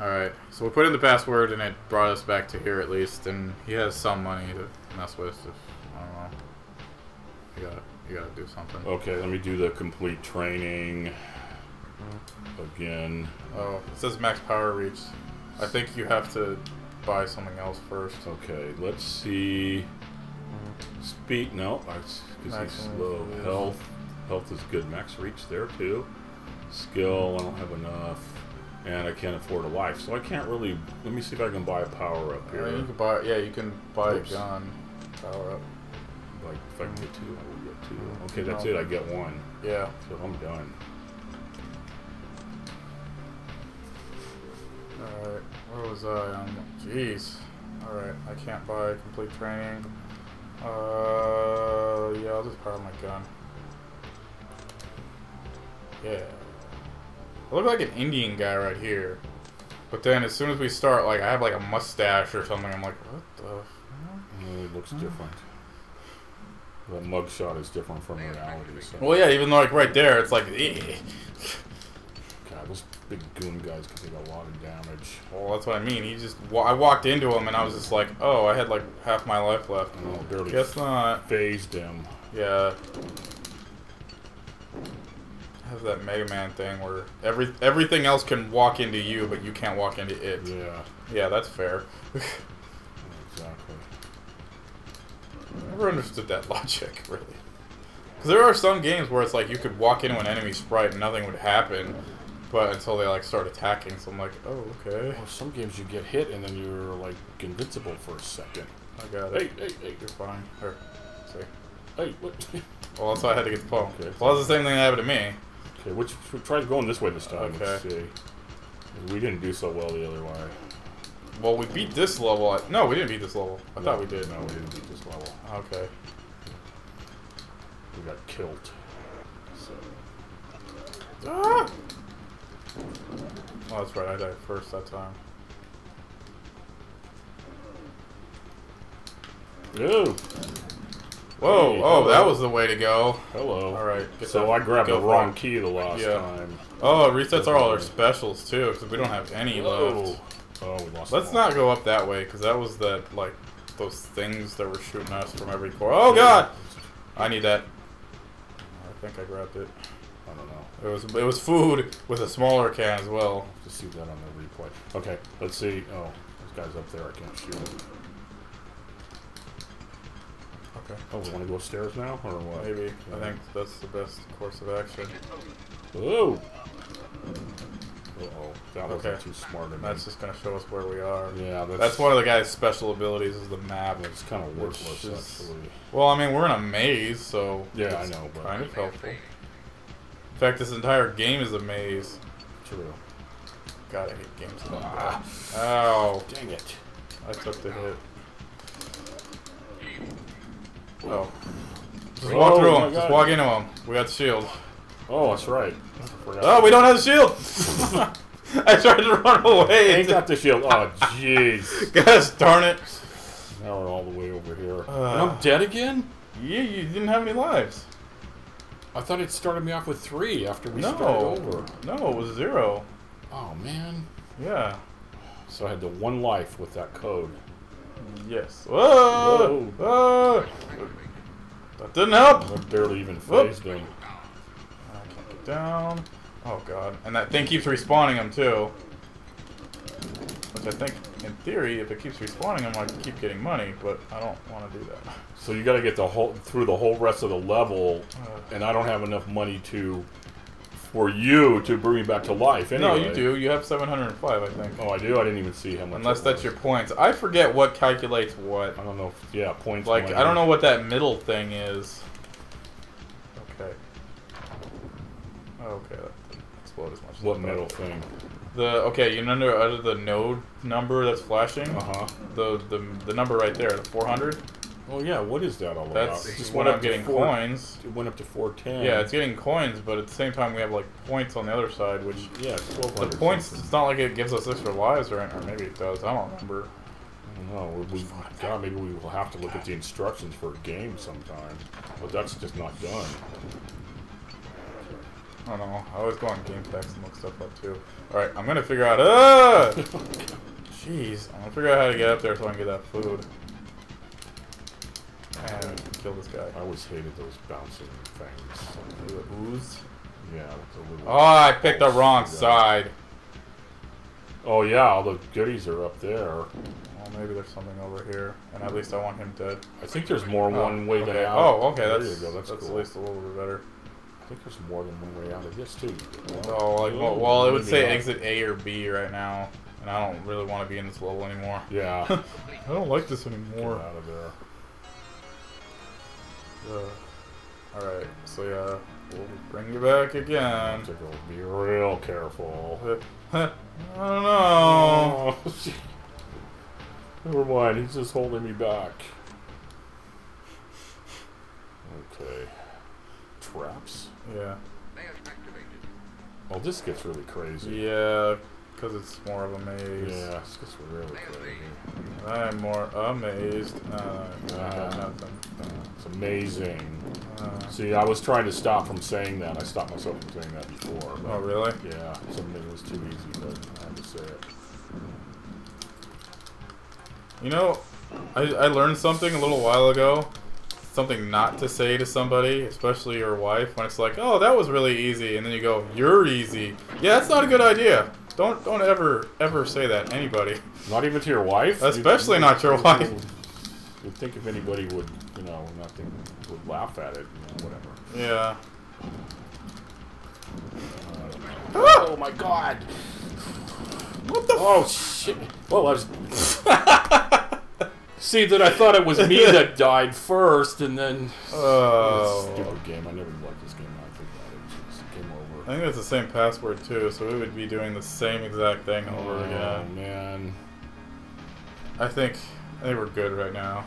Alright, so we put in the password and it brought us back to here at least, and he has some money to mess with if, I don't know. You gotta, you gotta do something. Okay, let me do the complete training again. Oh, it says max power reach. I think you have to buy something else first. Okay, let's see. Speed, no, because he's slow. Health, health is good. Max reach there too. Skill, I don't have enough, and I can't afford a life, so I can't really. Let me see if I can buy a power up Yeah, here. you can buy, yeah, you can buy Oops. a gun. Power up. Like if I can get two, I will get two. Okay, No. that's it. I get one, Yeah. so I'm done. Alright, where was I? Um, jeez. Alright, I can't buy complete training. Uh, yeah, I'll just power my gun. Yeah. I look like an Indian guy right here. But then as soon as we start, like, I have like a mustache or something. I'm like, what the? It looks different. The mugshot is different from reality. So. Well, yeah, even though like right there, it's like, eh. God, those big goon guys can take a lot of damage. Well, that's what I mean. He just, I walked into him and I was just like, oh, I had like half my life left. Oh, barely Guess not. fazed him. Yeah. Has that Mega Man thing where every everything else can walk into you, but you can't walk into it. Yeah, Yeah, that's fair. exactly. Never understood that logic, really. Because there are some games where it's like you could walk into an enemy sprite and nothing would happen, but until they like start attacking. So I'm like, oh, okay, Well, some games you get hit and then you're like invincible for a second. I got Hey, it. hey, hey, You're fine. Or, see. hey, what? Well, that's why I had to get the phone. Okay. Well, that's the same thing that happened to me. Okay, which try going this way this time. Let's Okay. see. We didn't do so well the other way. Well, we beat this level. At, no, we didn't beat this level. I thought we did. No, we didn't beat this level. Okay. We got killed. So Ah! Oh, that's right. I died first that time. Ooh, Whoa! Hey, oh, that was the way to go. hello. All right. So I grabbed the wrong it. key the last Yeah. time. Oh, it resets all our specials too, because we don't have any Whoa. left. Oh, we lost. Let's not go up that way, because that was that like those things that were shooting us from every corner. Oh God! I need that. I think I grabbed it. I don't know. It was it was food with a smaller can as well. To see that on the replay. Okay, let's see. Oh, this guy's up there. I can't shoot him. Okay. Oh, we want to go upstairs now, or what? Maybe. I think that's the best course of action. Oh. Uh oh, that wasn't too smart of me. That's just gonna show us where we are. yeah, that's, That's one of the guy's special abilities is the map. It's kind of worthless, is- actually. Well, I mean, we're in a maze, so Yeah, I know, but- kind of helpful. In fact, this entire game is a maze. True. God, I hate games like Ah. that. Ow! Dang it. I took the hit. Oh. Just Oh, walk through them. Just God. walk into them. We got the shield. Oh, that's right. Oh, we don't have the shield! I tried to run away. Ain't got the shield. Oh, jeez. Gosh darn it. Now we're all the way over here. Uh. and I'm dead again? Yeah, you didn't have any lives. I thought it started me off with three after we no. started over. No, it was zero. Oh, man. Yeah. So I had the one life with that code. Yes. Whoa! Whoa! That didn't help. I barely even fazed him. I can't get down. Oh god. And that thing keeps respawning him too. Which I think, in theory, if it keeps respawning him, I can keep getting money, but I don't want to do that. So you got to get the whole through the whole rest of the level, Uh, and I don't have enough money to for you to bring me back to life. Anyway. no, you do. You have 705, I think. Oh, I do. I didn't even see how much. Unless that's your points. I forget what calculates what. I don't know. If, yeah, points. Like. I don't know what that middle thing is. Okay. Oh, okay, explode as much. as I What thought. middle thing? The okay, you know under under the node number that's flashing. Uh huh. The the the number right there, the 400. Oh yeah. What is that all That's about? It when I'm up getting four- coins. It went up to four ten. Yeah, it's getting coins, but at the same time we have like points on the other side, which yeah. The points. It's not like it gives us extra lives or, or maybe it does. I don't remember. I don't know. We, we, God, maybe we will have to look at the instructions for a game sometime, but that's just not done. I don't know. I always go on GameFAQs and look stuff up too. Alright, I'm gonna figure out. Ah! Jeez. I'm gonna figure out how to get up there so I can get that food. And kill this guy. I always hated those bouncing things. The ooze. Yeah, with the little. Oh, I picked the wrong side. Oh yeah, all the goodies are up there. Well, maybe there's something over here, and at least I want him dead. I think there's more oh, one way okay. out. Oh, okay, There that's you go. That's, that's cool. at least a little bit better. I think there's more than one way out of this too. Oh, like well, well, it would say exit A or B right now, and I don't really want to be in this level anymore. Yeah. I don't like this anymore. Get out of there. Uh, all right, so yeah, we'll bring you back again. To go be real careful. I don't know. Oh, Never mind, he's just holding me back. Okay. Traps. Yeah, Oh, this gets really crazy. yeah, because it's more of a maze. Yeah, it's just really crazy. I'm more amazed. Uh, got Ah. It's amazing. Uh, See, I was trying to stop from saying that. I stopped myself from saying that before. oh really? Yeah, something was too easy, but I had to say it. You know, I, I learned something a little while ago. Something not to say to somebody, especially your wife, when it's like, "Oh, that was really easy," and then you go, "You're easy." Yeah, that's not a good idea. Don't don't ever ever say that to anybody. Not even to your wife? Especially not your wife. You'd think if anybody would, you know, nothing would laugh at it, you know, whatever. Yeah. Oh my god! What the? Oh shit! Well, I was. See that I thought it was me that died first, and then. Oh. Stupid game. I never liked this game. I think it's the same password too, so we would be doing the same exact thing over Oh again. man. I think I think we're good right now.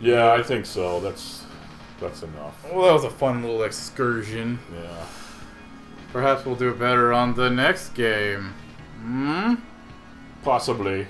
Yeah, I think so. That's that's enough. Well, that was a fun little excursion. Yeah. Perhaps we'll do better on the next game. Hmm? Possibly.